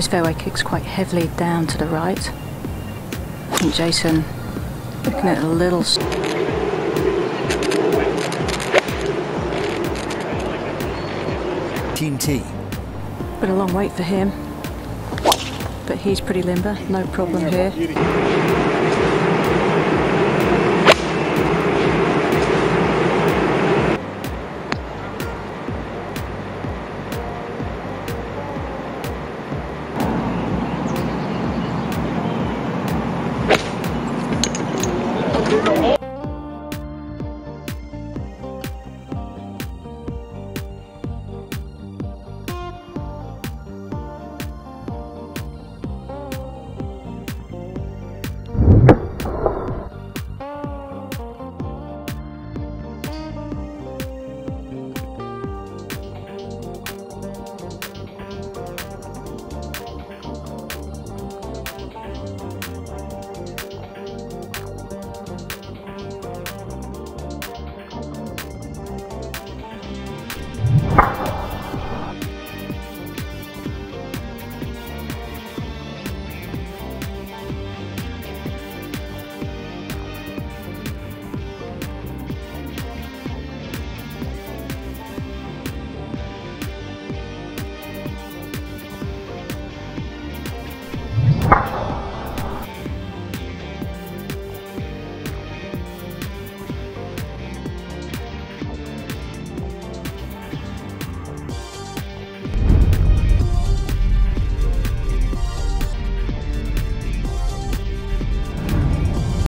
This fairway kicks quite heavily down to the right. I Jason looking at a little. Team T. Been a long wait for him, but he's pretty limber, no problem here.